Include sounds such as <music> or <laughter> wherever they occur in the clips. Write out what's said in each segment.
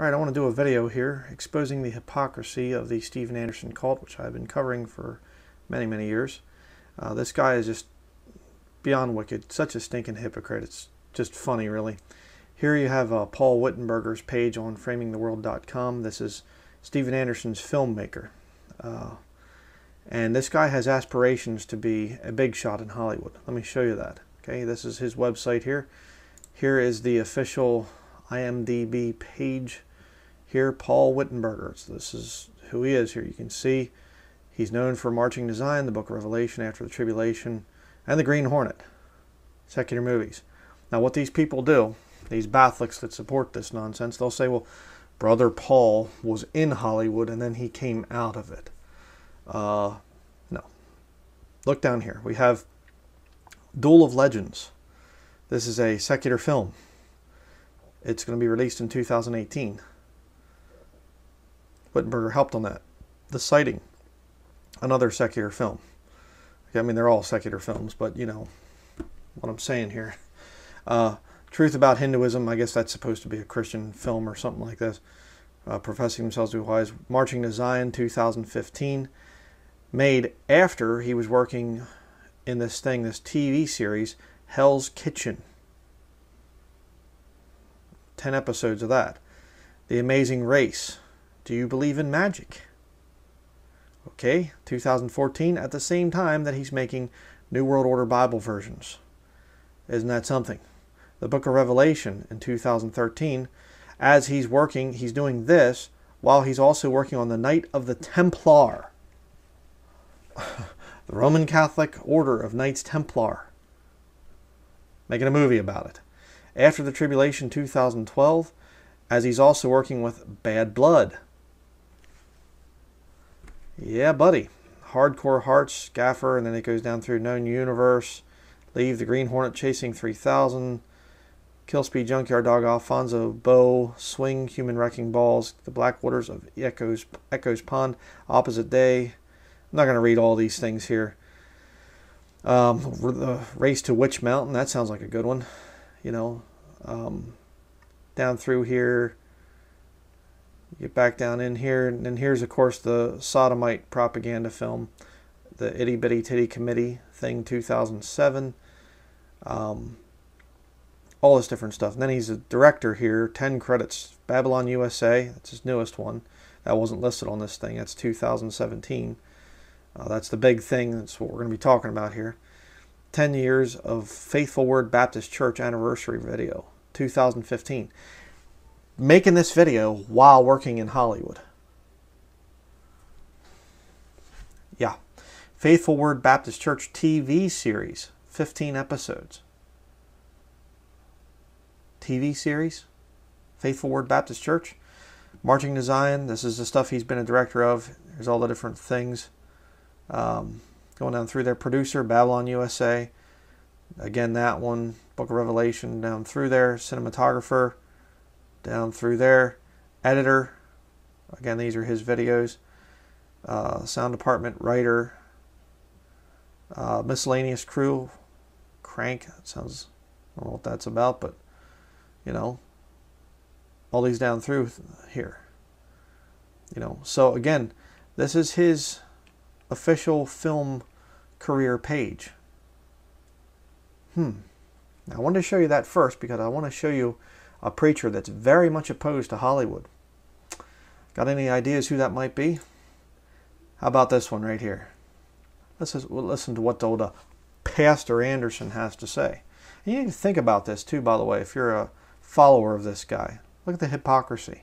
Alright, I want to do a video here exposing the hypocrisy of the Steven Anderson cult, which I've been covering for many, many years. Uh, this guy is just beyond wicked, such a stinking hypocrite. It's just funny, really. Here you have uh, Paul Wittenberger's page on framingtheworld.com. This is Steven Anderson's filmmaker. Uh, and this guy has aspirations to be a big shot in Hollywood. Let me show you that. Okay, this is his website here. Here is the official IMDb page here, Paul Wittenberger. So this is who he is here. You can see he's known for Marching Zion, the Book of Revelation, After the Tribulation, and the Green Hornet, secular movies. Now, what these people do, these Catholics that support this nonsense, they'll say, well, Brother Paul was in Hollywood and then he came out of it. Uh, no. Look down here. We have Duel of Legends. This is a secular film. It's going to be released in 2018. Wittenberger helped on that. The Sighting, another secular film. I mean, they're all secular films, but you know what I'm saying here. Uh, Truth About Hinduism, I guess that's supposed to be a Christian film or something like this. Uh, professing themselves to be wise. Marching to Zion, 2015. Made after he was working in this thing, this TV series, Hell's Kitchen. 10 episodes of that. The Amazing Race, do you believe in magic? Okay, 2014, at the same time that he's making New World Order Bible versions. Isn't that something? The book of Revelation in 2013, as he's working, he's doing this while he's also working on the Knight of the Templar. <laughs> the Roman Catholic Order of Knights Templar. Making a movie about it. After the Tribulation 2012, as he's also working with Bad Blood yeah, buddy. Hardcore Hearts, Gaffer, and then it goes down through Known Universe, Leave, The Green Hornet Chasing 3000, Killspeed Junkyard Dog, Alfonso Bow, Swing, Human Wrecking Balls, The Black Waters of Echoes, Echoes Pond, Opposite Day. I'm not going to read all these things here. Um, the Race to Witch Mountain, that sounds like a good one. You know, um, down through here, get back down in here, and then here's of course the sodomite propaganda film, the Itty Bitty Titty Committee thing, 2007. Um, all this different stuff. And then he's a director here, 10 credits. Babylon USA, that's his newest one. That wasn't listed on this thing. That's 2017. Uh, that's the big thing. That's what we're going to be talking about here. 10 years of Faithful Word Baptist Church anniversary video, 2015 making this video while working in Hollywood. Yeah. Faithful Word Baptist Church TV series, 15 episodes. TV series, Faithful Word Baptist Church. Marching to Zion, this is the stuff he's been a director of. There's all the different things um, going down through there. Producer, Babylon USA. Again, that one. Book of Revelation down through there. Cinematographer, down through there. Editor, again, these are his videos. Uh, sound department, writer, uh, miscellaneous crew, crank. That sounds, I don't know what that's about, but you know, all these down through here. You know, so again, this is his official film career page. Hmm. Now, I wanted to show you that first because I want to show you a preacher that's very much opposed to Hollywood. Got any ideas who that might be? How about this one right here? Let's just listen to what old uh, Pastor Anderson has to say. And you need to think about this too, by the way, if you're a follower of this guy. Look at the hypocrisy.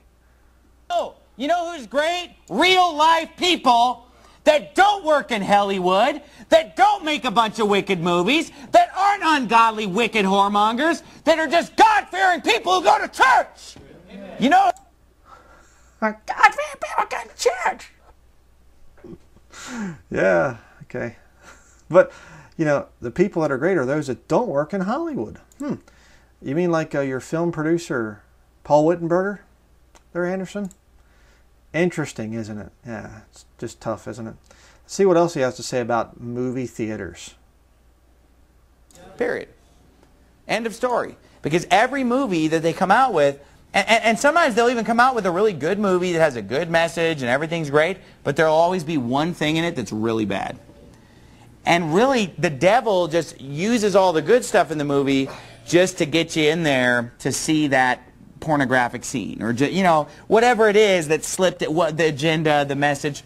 Oh, you know who's great? Real life people that don't work in Hollywood, that don't make a bunch of wicked movies, that aren't ungodly, wicked whoremongers, that are just God-fearing people who go to church. Amen. You know, God-fearing people go to church. yeah, okay. But, you know, the people that are great are those that don't work in Hollywood. Hmm. You mean like uh, your film producer, Paul Wittenberger? There, Anderson? Interesting, isn't it? Yeah, it's just tough, isn't it? Let's see what else he has to say about movie theaters. Period. End of story. Because every movie that they come out with And, and, and, sometimes they'll even come out with a really good movie that has a good message and everything's great, but there'll always be one thing in it that's really bad. And really, the devil just uses all the good stuff in the movie just to get you in there to see that pornographic scene or, you know, whatever it is that slipped at what the agenda, the message.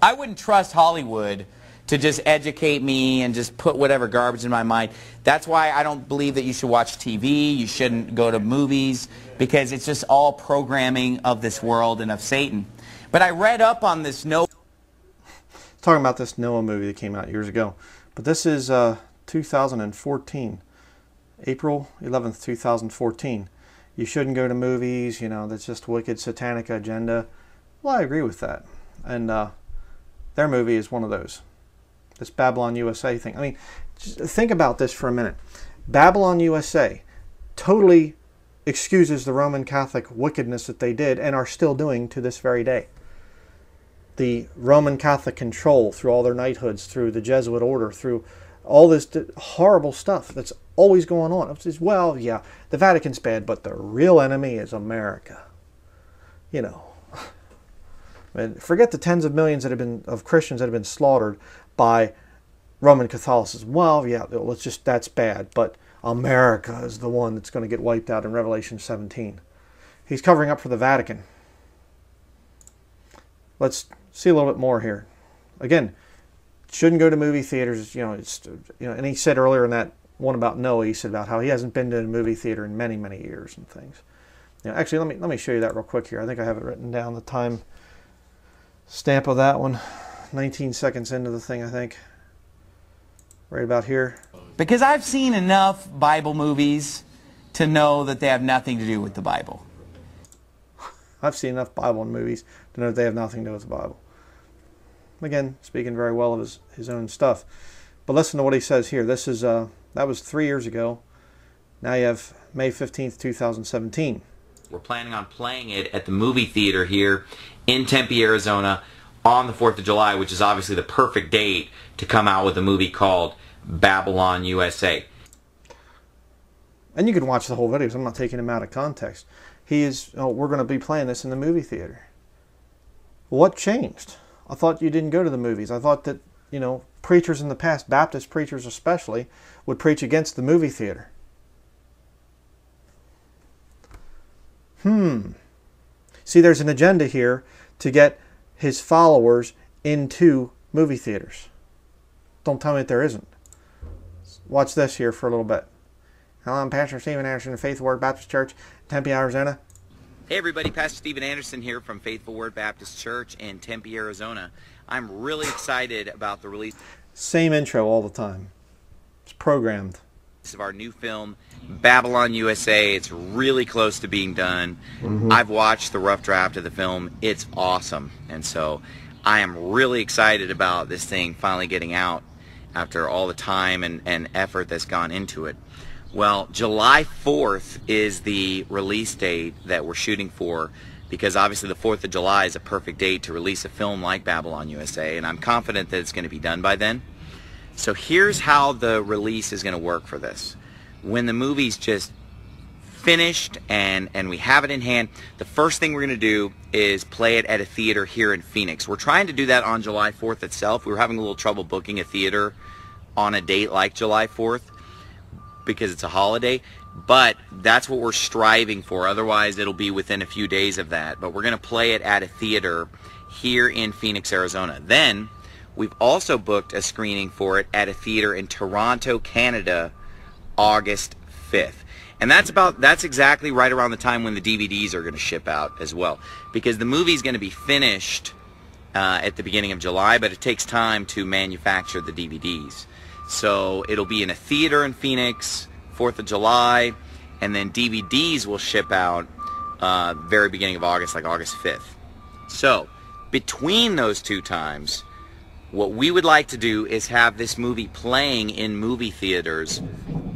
I wouldn't trust Hollywood to just educate me and just put whatever garbage in my mind. That's why I don't believe that you should watch TV, you shouldn't go to movies, because it's just all programming of this world and of Satan. But I read up on this Noah. <laughs> Talking about this Noah movie that came out years ago. But this is uh, 2014, April 11th, 2014. You shouldn't go to movies, you know, that's just wicked satanic agenda. Well, I agree with that. And uh, their movie is one of those this Babylon USA thing. I mean, think about this for a minute. Babylon USA totally excuses the Roman Catholic wickedness that they did and are still doing to this very day. The Roman Catholic control through all their knighthoods, through the Jesuit order, through all this horrible stuff that's always going on. It's says, well, yeah, the Vatican's bad, but the real enemy is America. You know, <laughs> And forget the tens of millions that have been of Christians that have been slaughtered by Roman Catholicism. Well, yeah, let's just that's bad, but America is the one that's going to get wiped out in Revelation 17. He's covering up for the Vatican. Let's see a little bit more here. Again, shouldn't go to movie theaters. You know, it's you know, and he said earlier in that one about Noah, he said about how he hasn't been to a movie theater in many, many years and things. Know, actually, let me let me show you that real quick here. I think I have it written down the time stamp of that one. 19 seconds into the thing, I think. Right about here. Because I've seen enough Bible movies to know that they have nothing to do with the Bible. I've seen enough Bible movies to know that they have nothing to do with the Bible. Again, speaking very well of his, his own stuff. But listen to what he says here. This is uh, that was three years ago. Now you have May 15th, 2017. We're planning on playing it at the movie theater here in Tempe, Arizona on the 4th of July, which is obviously the perfect date to come out with a movie called Babylon USA. And you can watch the whole video, so I'm not taking him out of context. He is, oh, we're going to be playing this in the movie theater. What changed? I thought you didn't go to the movies. I thought that, you know, preachers in the past, Baptist preachers especially, would preach against the movie theater. Hmm. See, there's an agenda here to get his followers into movie theaters. Don't tell me that there isn't. Watch this here for a little bit. Hello, I'm Pastor Steven Anderson of Faithful Word Baptist Church, Tempe, Arizona. Hey everybody, Pastor Steven Anderson here from Faithful Word Baptist Church in Tempe, Arizona. I'm really excited about the release. Same intro all the time. It's programmed of our new film, Babylon USA. It's really close to being done. Mm-hmm. I've watched the rough draft of the film. It's awesome. And so I am really excited about this thing finally getting out after all the time and, and effort that's gone into it. Well, July 4th is the release date that we're shooting for because obviously the 4th of July is a perfect date to release a film like Babylon USA, and I'm confident that it's going to be done by then. So here's how the release is going to work for this. When the movie's just finished and, and we have it in hand, the first thing we're going to do is play it at a theater here in Phoenix. We're trying to do that on July 4th itself. We were having a little trouble booking a theater on a date like July 4th because it's a holiday, but that's what we're striving for. Otherwise, it'll be within a few days of that. But we're going to play it at a theater here in Phoenix, Arizona. Then We've also booked a screening for it at a theater in Toronto, Canada, August 5th. And that's about that's exactly right around the time when the DVDs are going to ship out as well, because the movie is going to be finished uh, at the beginning of July, but it takes time to manufacture the DVDs. So it'll be in a theater in Phoenix, 4th of July, and then DVDs will ship out uh, very beginning of August, like August 5th. So between those two times, what we would like to do is have this movie playing in movie theaters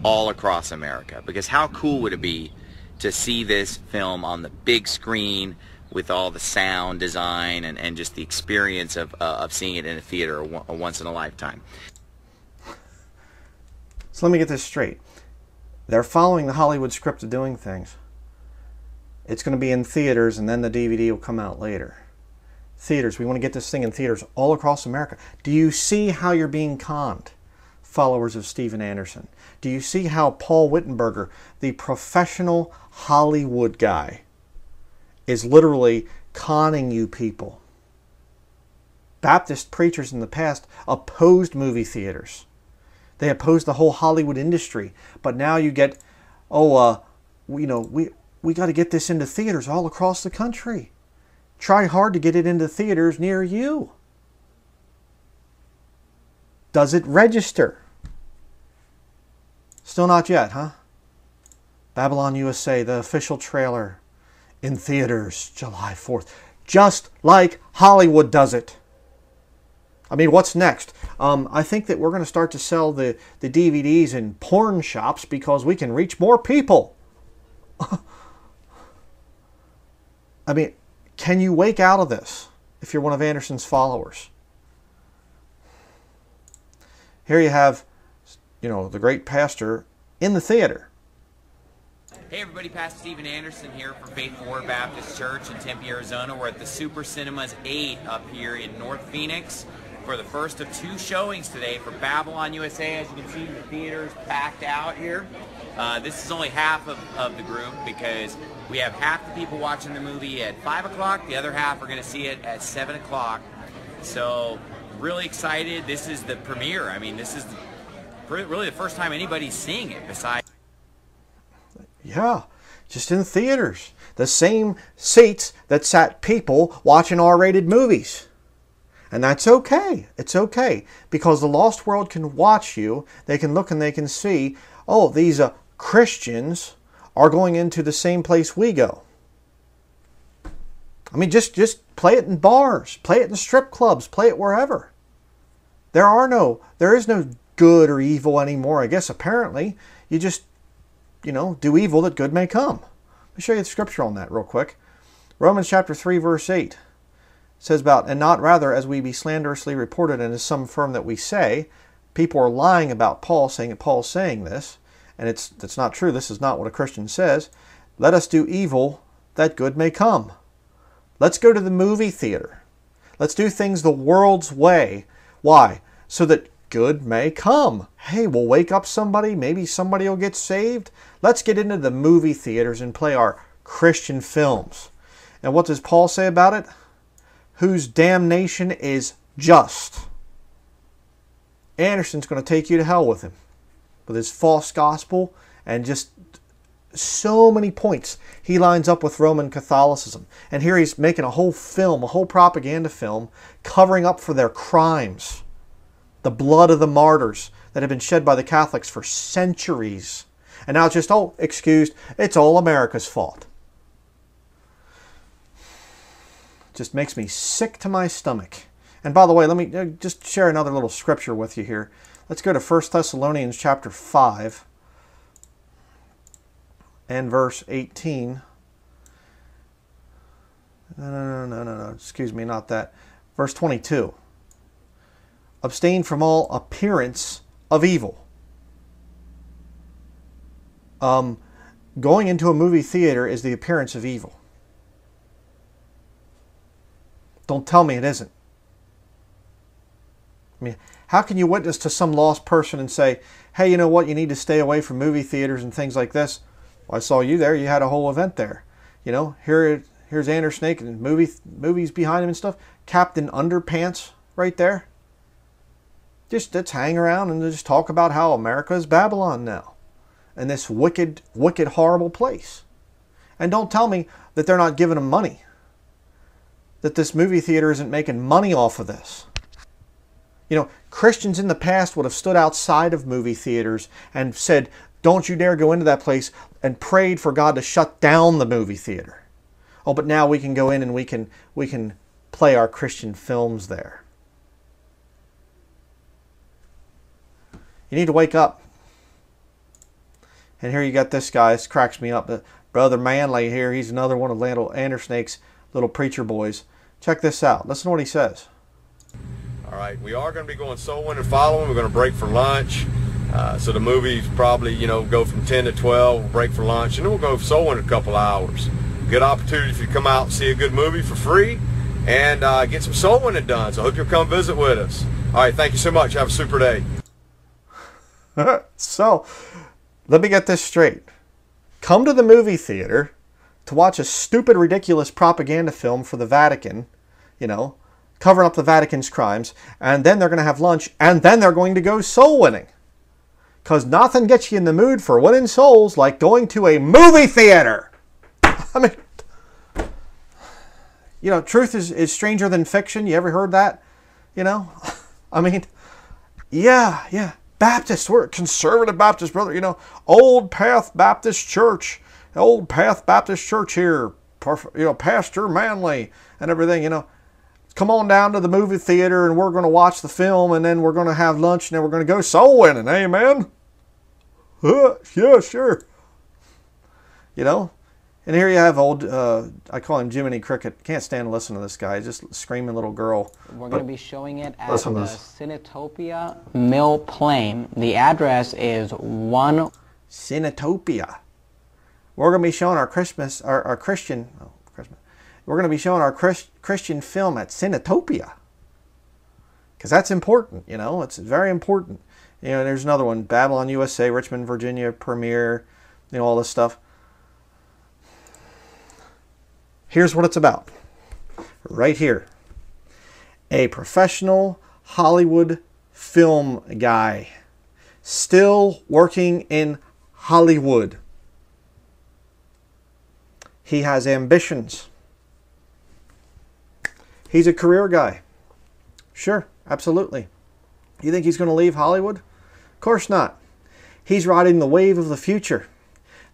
all across America. Because how cool would it be to see this film on the big screen with all the sound design and, and just the experience of, uh, of seeing it in a theater a, a once in a lifetime. So let me get this straight. They're following the Hollywood script of doing things. it's going to be in theaters and then the DVD will come out later. Theaters, we want to get this thing in theaters all across America. Do you see how you're being conned, followers of Steven Anderson? Do you see how Paul Wittenberger, the professional Hollywood guy, is literally conning you people? Baptist preachers in the past opposed movie theaters. They opposed the whole Hollywood industry. But now you get, oh, uh, you know, we, we got to get this into theaters all across the country. Try hard to get it into theaters near you. Does it register? Still not yet, huh? Babylon USA, the official trailer in theaters July 4th. Just like Hollywood does it. I mean, what's next? Um, I think that we're going to start to sell the, the DVDs in porn shops because we can reach more people. <laughs> I mean, can you wake out of this if you're one of Anderson's followers? Here you have, you know, the great pastor in the theater. Hey everybody, Pastor Steven Anderson here from Faithful Word Baptist Church in Tempe, Arizona. We're at the Super Cinemas 8 up here in North Phoenix for the first of two showings today for Babylon USA. As you can see, the theater is packed out here. Uh, this is only half of, of the group because we have half the people watching the movie at 5 o'clock, the other half are going to see it at 7 o'clock. So, really excited. This is the premiere. I mean, this is really the first time anybody's seeing it besides. Yeah, just in theaters. The same seats that sat people watching R rated movies. And that's okay. It's okay because the lost world can watch you. They can look and they can see, oh, these uh, Christians are going into the same place we go. I mean, just just play it in bars, play it in strip clubs, play it wherever. There are no, there is no good or evil anymore. I guess apparently you just, you know, do evil that good may come. Let me show you the scripture on that real quick. Romans chapter three, verse eight says about, and not rather as we be slanderously reported, and as some firm that we say, people are lying about Paul, saying that Paul's saying this, and it's that's not true. This is not what a Christian says. Let us do evil that good may come. Let's go to the movie theater. Let's do things the world's way. Why? So that good may come. Hey, we'll wake up somebody. Maybe somebody will get saved. Let's get into the movie theaters and play our Christian films. And what does Paul say about it? whose damnation is just. Anderson's going to take you to hell with him, with his false gospel and just so many points he lines up with Roman Catholicism. And here he's making a whole film, a whole propaganda film, covering up for their crimes. The blood of the martyrs that have been shed by the Catholics for centuries. And now it's just, oh, excused, it's all America's fault. just makes me sick to my stomach. And by the way, let me uh, just share another little scripture with you here. Let's go to 1 Thessalonians chapter 5 and verse 18. No, no, no, no, no, excuse me, not that. Verse 22. Abstain from all appearance of evil. Um, going into a movie theater is the appearance of evil. Don't tell me it isn't. I mean, how can you witness to some lost person and say, hey, you know what, you need to stay away from movie theaters and things like this? Well, I saw you there. You had a whole event there. You know, here, here's Ander Snake and movie, movies behind him and stuff. Captain Underpants right there. Just let's hang around and just talk about how America is Babylon now. And this wicked, wicked, horrible place. And don't tell me that they're not giving them money that this movie theater isn't making money off of this. You know, Christians in the past would have stood outside of movie theaters and said, Don't you dare go into that place, and prayed for God to shut down the movie theater. Oh, but now we can go in and we can we can play our Christian films there. You need to wake up. And here you got this guy. This cracks me up. The Brother Manley here. He's another one of Landell Andersnake's little preacher boys. Check this out. Listen to what he says. All right, we are going to be going soul winning and following. We're going to break for lunch. Uh, so the movies probably, you know, go from 10 to 12, we'll break for lunch, and then we'll go soul in a couple hours. good opportunity for you to come out and see a good movie for free and uh, get some soul winning done. So I hope you'll come visit with us. All right, thank you so much. Have a super day. <laughs> so, let me get this straight. Come to the movie theater to watch a stupid, ridiculous propaganda film for the Vatican, you know, covering up the Vatican's crimes, and then they're going to have lunch, and then they're going to go soul winning. Because nothing gets you in the mood for winning souls like going to a movie theater. <laughs> I mean, <sighs> you know, truth is, is stranger than fiction. You ever heard that? You know? <laughs> I mean, yeah, yeah. Baptist, we're conservative Baptist, brother. You know, Old Path Baptist Church, Old Path Baptist Church here. You know, Pastor Manley and everything. You know, come on down to the movie theater and we're going to watch the film and then we're going to have lunch and then we're going to go soul winning. Amen. Uh, yeah, sure. You know, and here you have old, uh, I call him Jiminy Cricket. Can't stand to listen to this guy. Just screaming little girl. We're going to be showing it at the Cinetopia Mill Plain. The address is 1... Cinetopia. We're going to be showing our Christmas, our, our Christian, oh, Christmas. We're going to be showing our Chris, Christian film at Cinetopia. Because that's important, you know. It's very important. You know, there's another one, Babylon USA, Richmond, Virginia, premiere, you know, all this stuff. Here's what it's about. Right here. A professional Hollywood film guy. Still working in Hollywood. He has ambitions. He's a career guy. Sure, absolutely. You think he's going to leave Hollywood? Of course not. He's riding the wave of the future.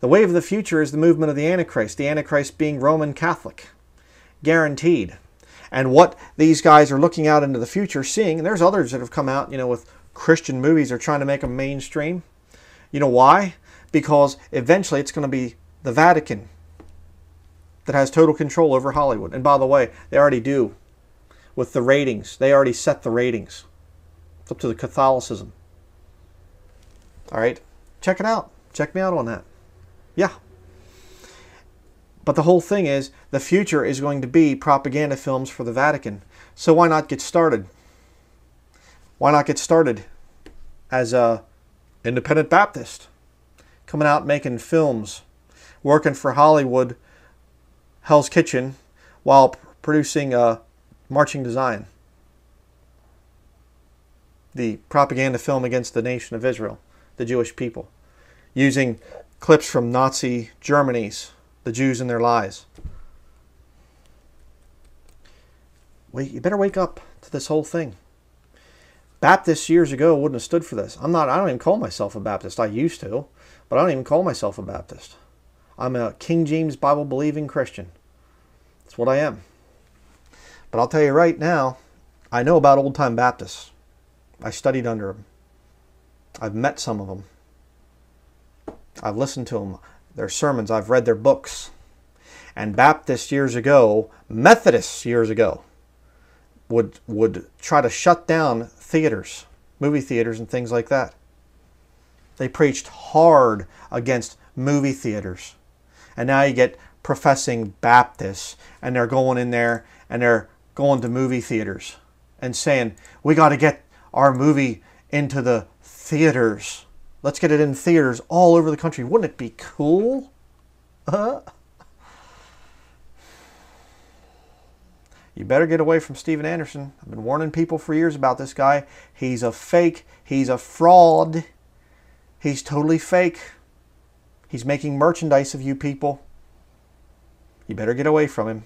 The wave of the future is the movement of the Antichrist, the Antichrist being Roman Catholic. Guaranteed. And what these guys are looking out into the future seeing, and there's others that have come out, you know, with Christian movies are trying to make them mainstream. You know why? Because eventually it's going to be the Vatican that has total control over Hollywood. And by the way, they already do with the ratings. They already set the ratings. It's up to the Catholicism. All right? Check it out. Check me out on that. Yeah. But the whole thing is the future is going to be propaganda films for the Vatican. So why not get started? Why not get started as a independent Baptist? Coming out making films, working for Hollywood, Hell's Kitchen, while producing a Marching to Zion, the propaganda film against the nation of Israel, the Jewish people, using clips from Nazi Germany's The Jews and Their Lies. Wait, you better wake up to this whole thing. Baptists years ago wouldn't have stood for this. I'm not I don't even call myself a Baptist. I used to, but I don't even call myself a Baptist. I'm a King James Bible believing Christian. That's what I am. But I'll tell you right now, I know about old time Baptists. I studied under them. I've met some of them. I've listened to them, their sermons, I've read their books. And Baptists years ago, Methodists years ago, would would try to shut down theaters, movie theaters and things like that. They preached hard against movie theaters. And now you get professing Baptists and they're going in there and they're going to movie theaters and saying, "We got to get our movie into the theaters." Let's get it in theaters all over the country. Wouldn't it be cool? You better get away from Steven Anderson. I've been warning people for years about this guy. He's a fake. He's a fraud. He's totally fake. He's making merchandise of you people. You better get away from him.